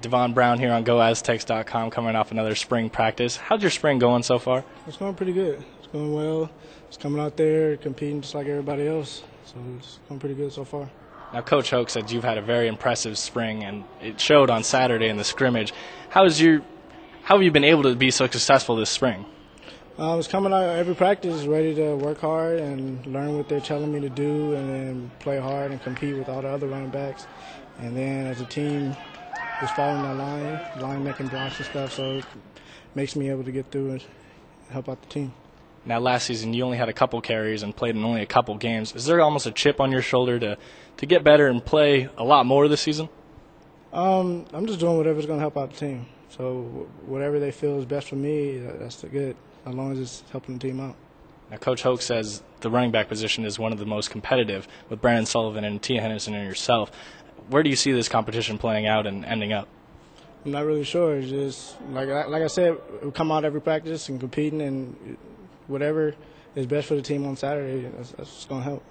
Davon Brown here on GoAztecs.com coming off another spring practice. How's your spring going so far? It's going pretty good. It's going well. It's coming out there competing just like everybody else. So it's going pretty good so far. Now, Coach Hoke said you've had a very impressive spring, and it showed on Saturday in the scrimmage. How's your, how have you been able to be so successful this spring? Um, I was coming out every practice ready to work hard and learn what they're telling me to do, and then play hard and compete with all the other running backs. And then as a team, just following that line, line making blocks and stuff, so it makes me able to get through and help out the team. Now, last season you only had a couple carries and played in only a couple games. Is there almost a chip on your shoulder to, to get better and play a lot more this season? Um, I'm just doing whatever's going to help out the team. So whatever they feel is best for me, that's the good, as long as it's helping the team out. Now, Coach Hoke says the running back position is one of the most competitive with Brandon Sullivan and Tia Henderson and yourself. Where do you see this competition playing out and ending up? I'm not really sure. It's just like like I said, we come out every practice and competing, and whatever is best for the team on Saturday, that's, that's going to help.